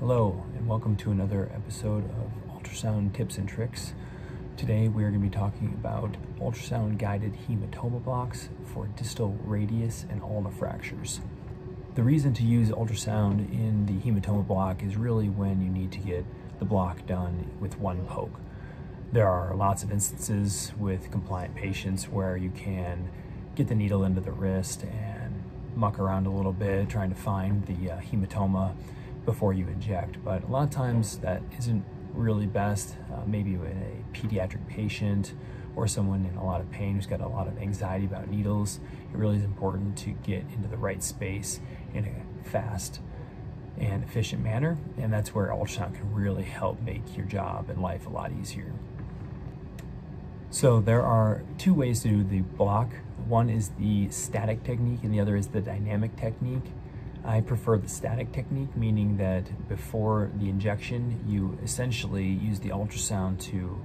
Hello, and welcome to another episode of Ultrasound Tips and Tricks. Today we are going to be talking about ultrasound guided hematoma blocks for distal radius and ulna fractures. The reason to use ultrasound in the hematoma block is really when you need to get the block done with one poke. There are lots of instances with compliant patients where you can get the needle into the wrist and muck around a little bit trying to find the uh, hematoma before you inject. But a lot of times that isn't really best, uh, maybe with a pediatric patient or someone in a lot of pain who's got a lot of anxiety about needles. It really is important to get into the right space in a fast and efficient manner. And that's where ultrasound can really help make your job and life a lot easier. So there are two ways to do the block. One is the static technique and the other is the dynamic technique. I prefer the static technique, meaning that before the injection, you essentially use the ultrasound to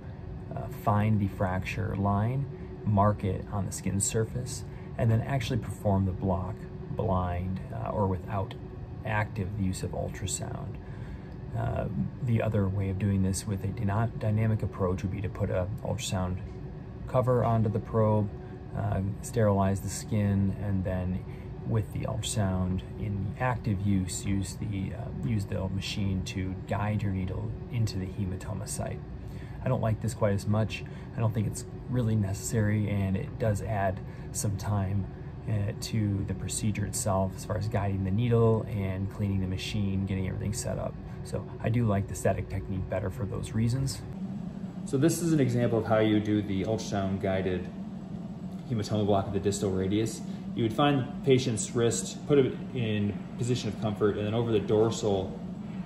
uh, find the fracture line, mark it on the skin surface, and then actually perform the block blind uh, or without active use of ultrasound. Uh, the other way of doing this with a dynamic approach would be to put a ultrasound cover onto the probe, uh, sterilize the skin, and then with the ultrasound in active use, use the, uh, use the machine to guide your needle into the hematoma site. I don't like this quite as much. I don't think it's really necessary and it does add some time uh, to the procedure itself as far as guiding the needle and cleaning the machine, getting everything set up. So I do like the static technique better for those reasons. So this is an example of how you do the ultrasound guided hematoma block of the distal radius you would find the patient's wrist, put it in position of comfort, and then over the dorsal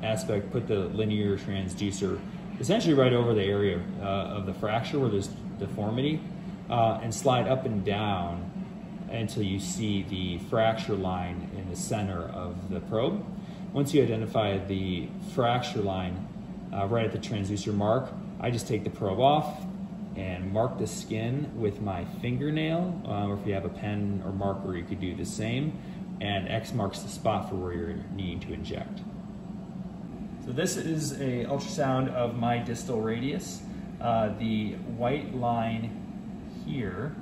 aspect, put the linear transducer essentially right over the area uh, of the fracture where there's deformity, uh, and slide up and down until you see the fracture line in the center of the probe. Once you identify the fracture line uh, right at the transducer mark, I just take the probe off, and mark the skin with my fingernail, uh, or if you have a pen or marker, you could do the same. And X marks the spot for where you're needing to inject. So this is a ultrasound of my distal radius. Uh, the white line here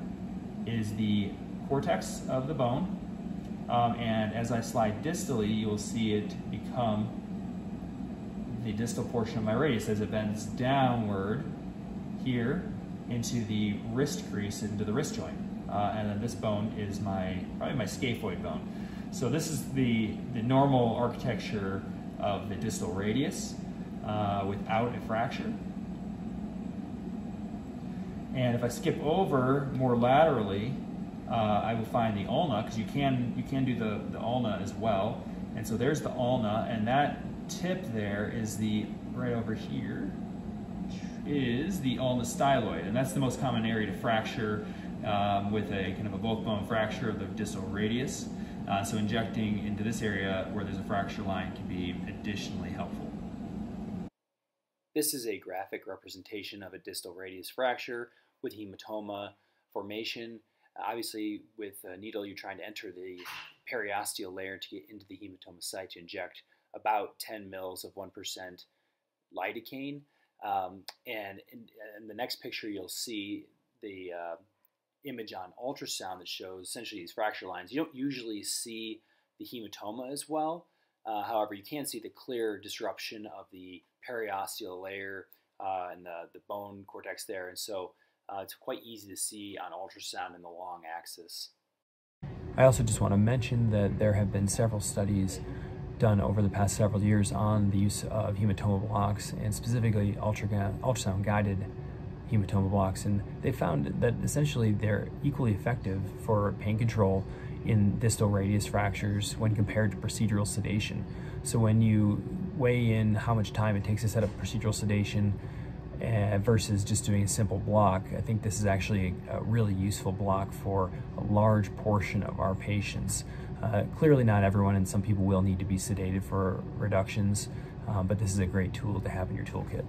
is the cortex of the bone. Um, and as I slide distally, you will see it become the distal portion of my radius as it bends downward here into the wrist crease, into the wrist joint. Uh, and then this bone is my, probably my scaphoid bone. So this is the, the normal architecture of the distal radius uh, without a fracture. And if I skip over more laterally, uh, I will find the ulna, because you can, you can do the, the ulna as well. And so there's the ulna, and that tip there is the, right over here, is the ulna styloid, and that's the most common area to fracture um, with a kind of a both bone fracture of the distal radius. Uh, so injecting into this area where there's a fracture line can be additionally helpful. This is a graphic representation of a distal radius fracture with hematoma formation. Obviously, with a needle, you're trying to enter the periosteal layer to get into the hematoma site to inject about 10 mils of 1% lidocaine. Um, and in, in, the next picture, you'll see the uh, image on ultrasound that shows essentially these fracture lines. You don't usually see the hematoma as well. Uh, however, you can see the clear disruption of the periosteal layer uh, and the, the bone cortex there. And so uh, it's quite easy to see on ultrasound in the long axis. I also just want to mention that there have been several studies done over the past several years on the use of hematoma blocks and specifically ultrasound guided hematoma blocks and they found that essentially they're equally effective for pain control in distal radius fractures when compared to procedural sedation. So when you weigh in how much time it takes to set up procedural sedation uh, versus just doing a simple block, I think this is actually a, a really useful block for a large portion of our patients. Uh, clearly not everyone, and some people will need to be sedated for reductions, um, but this is a great tool to have in your toolkit.